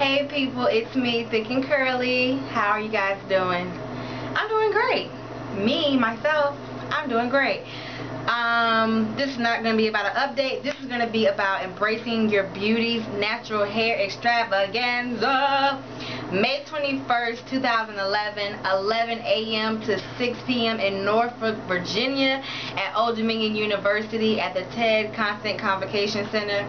Hey people, it's me, Thick and Curly. How are you guys doing? I'm doing great. Me, myself, I'm doing great. Um, this is not going to be about an update. This is going to be about embracing your beauty's natural hair extravaganza. May 21st, 2011, 11 a.m. to 6 p.m. in Norfolk, Virginia at Old Dominion University at the TED Constant Convocation Center.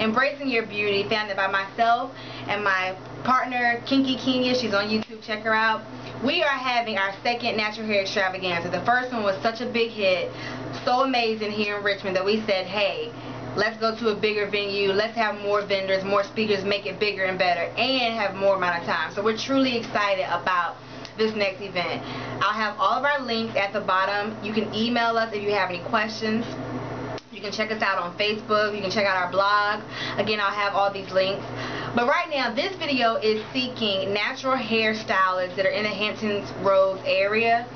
Embracing Your Beauty, founded by myself and my partner, Kinky Kenya. She's on YouTube. Check her out. We are having our second natural hair extravaganza. The first one was such a big hit, so amazing here in Richmond that we said, hey, let's go to a bigger venue, let's have more vendors, more speakers, make it bigger and better, and have more amount of time. So we're truly excited about this next event. I'll have all of our links at the bottom. You can email us if you have any questions. You can check us out on Facebook. You can check out our blog. Again, I'll have all these links. But right now, this video is seeking natural hairstylists that are in the Hamptons Roads area.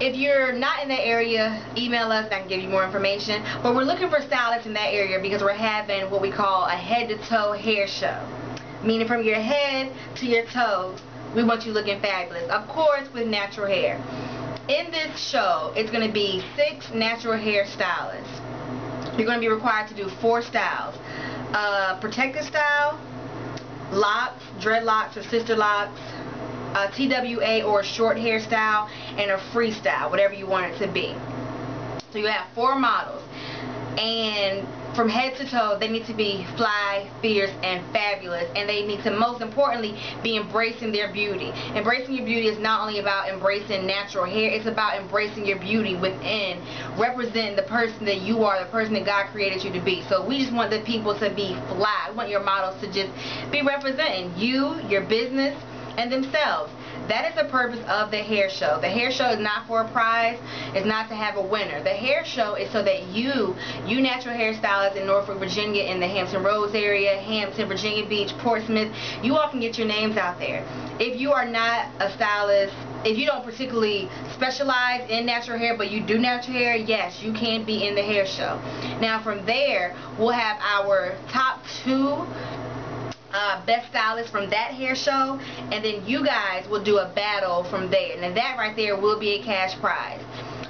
If you're not in that area, email us and I can give you more information. But we're looking for stylists in that area because we're having what we call a head-to-toe hair show. Meaning from your head to your toes, we want you looking fabulous. Of course, with natural hair. In this show, it's going to be six natural hair stylists. You're going to be required to do four styles. Uh, protective style, locks, dreadlocks or sister locks, a TWA or a short hairstyle, and a freestyle, whatever you want it to be. So you have four models. And from head to toe, they need to be fly, fierce, and fabulous. And they need to, most importantly, be embracing their beauty. Embracing your beauty is not only about embracing natural hair, it's about embracing your beauty within, representing the person that you are, the person that God created you to be. So we just want the people to be fly. We want your models to just be representing you, your business, and themselves. That is the purpose of the hair show. The hair show is not for a prize. It's not to have a winner. The hair show is so that you, you natural hairstylists in Norfolk, Virginia, in the Hampton Roads area, Hampton, Virginia Beach, Portsmouth, you all can get your names out there. If you are not a stylist, if you don't particularly specialize in natural hair, but you do natural hair, yes, you can be in the hair show. Now from there, we'll have our top two uh, best stylist from that hair show and then you guys will do a battle from there. And that right there will be a cash prize.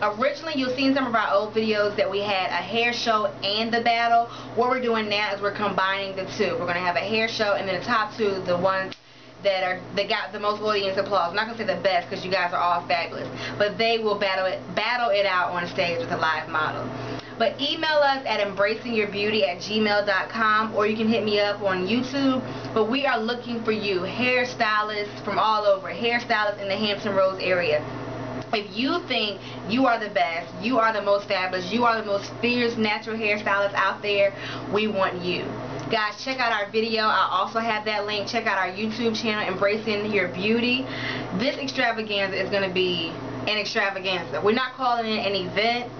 Originally you'll see in some of our old videos that we had a hair show and the battle. What we're doing now is we're combining the two. We're going to have a hair show and then the top two the ones that are that got the most audience applause. I'm not gonna say the best because you guys are all fabulous, but they will battle it battle it out on stage with a live model. But email us at embracingyourbeauty at gmail.com or you can hit me up on YouTube. But we are looking for you, hairstylists from all over, hairstylists in the Hampton Roads area. If you think you are the best, you are the most fabulous, you are the most fierce natural hairstylist out there, we want you. Guys, check out our video. I'll also have that link. Check out our YouTube channel, Embracing Your Beauty. This extravaganza is going to be an extravaganza. We're not calling it an event.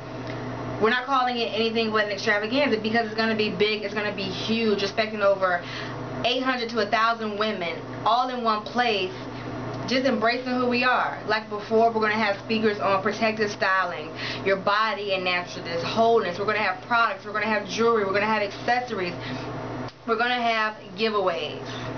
We're not calling it anything but an extravaganza because it's going to be big, it's going to be huge, expecting over 800 to 1,000 women all in one place just embracing who we are. Like before, we're going to have speakers on protective styling, your body and naturalness, wholeness. We're going to have products. We're going to have jewelry. We're going to have accessories. We're going to have giveaways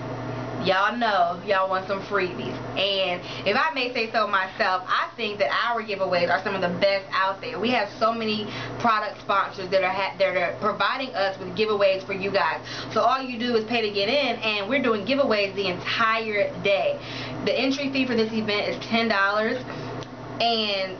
y'all know y'all want some freebies. And if I may say so myself I think that our giveaways are some of the best out there. We have so many product sponsors that are that are providing us with giveaways for you guys. So all you do is pay to get in and we're doing giveaways the entire day. The entry fee for this event is $10 and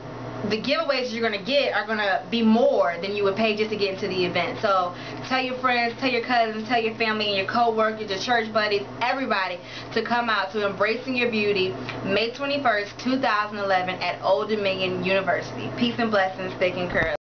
the giveaways you're going to get are going to be more than you would pay just to get into the event. So tell your friends, tell your cousins, tell your family and your co-workers, your church buddies, everybody to come out to Embracing Your Beauty May 21st, 2011 at Old Dominion University. Peace and blessings, Thick and Curly.